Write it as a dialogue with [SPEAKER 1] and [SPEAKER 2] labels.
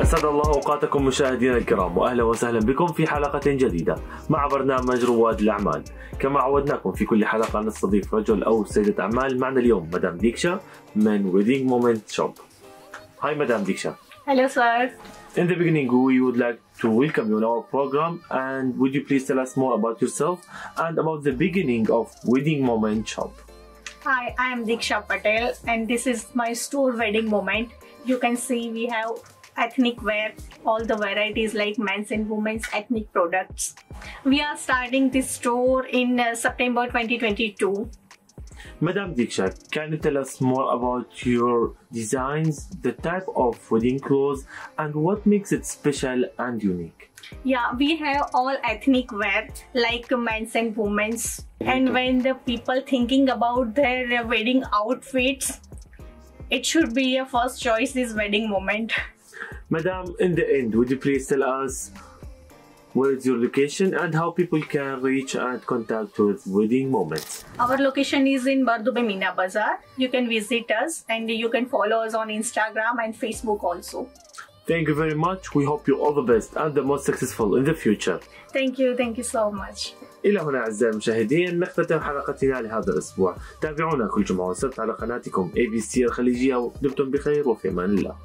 [SPEAKER 1] أسعد الله أوقاتكم مشاهدينا الكرام وأهلا وسهلا بكم في حلقة جديدة مع برنامج رواد الأعمال كما عودناكم في كل حلقة نستضيف رجل أو سيدة أعمال معنا اليوم مدام ديكشا من ويدنج مومنت شوب هاي مدام ديكشا
[SPEAKER 2] Hello, sir.
[SPEAKER 1] In the beginning, we would like to welcome you in our program and would you please tell us more about yourself and about the beginning of Wedding Moment Shop?
[SPEAKER 2] Hi, I am Diksha Patel, and this is my store wedding moment. You can see we have ethnic wear, all the varieties like men's and women's ethnic products. We are starting this store in uh, September 2022.
[SPEAKER 1] Madam Diksha, can you tell us more about your designs, the type of wedding clothes, and what makes it special and unique?
[SPEAKER 2] Yeah, we have all ethnic wear like men's and women's. And when the people thinking about their wedding outfits, it should be a first choice is wedding moment.
[SPEAKER 1] Madam, in the end, would you please tell us where is your location and how people can reach and contact with Wedding Moments?
[SPEAKER 2] Our location is in Bur Dubai Mina Bazaar. You can visit us and you can follow us on Instagram and Facebook also.
[SPEAKER 1] Thank you very much. We hope you all the best and the most successful in the future.
[SPEAKER 2] Thank you. Thank you so much.
[SPEAKER 1] إلى هنا أعزائي المشاهدين نختتم حلقتنا لهذا الأسبوع تابعونا كل جمعة وسبت على قناتكم ABC الخليجية ودمتم بخير وفي أمان الله